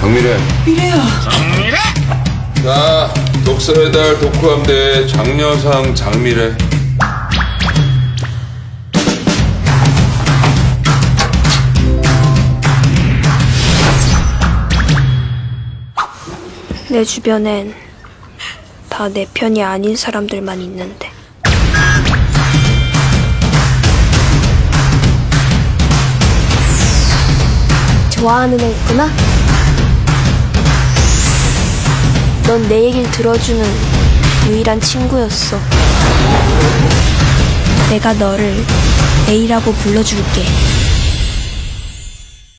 장미래. 미래야. 자, 독서의 달 독후함대 장려상 장미래. 내 주변엔 다 내 편이 아닌 사람들만 있는데. 좋아하는 애 있구나? 넌 내 얘기를 들어주는 유일한 친구였어. 내가 너를 A라고 불러줄게.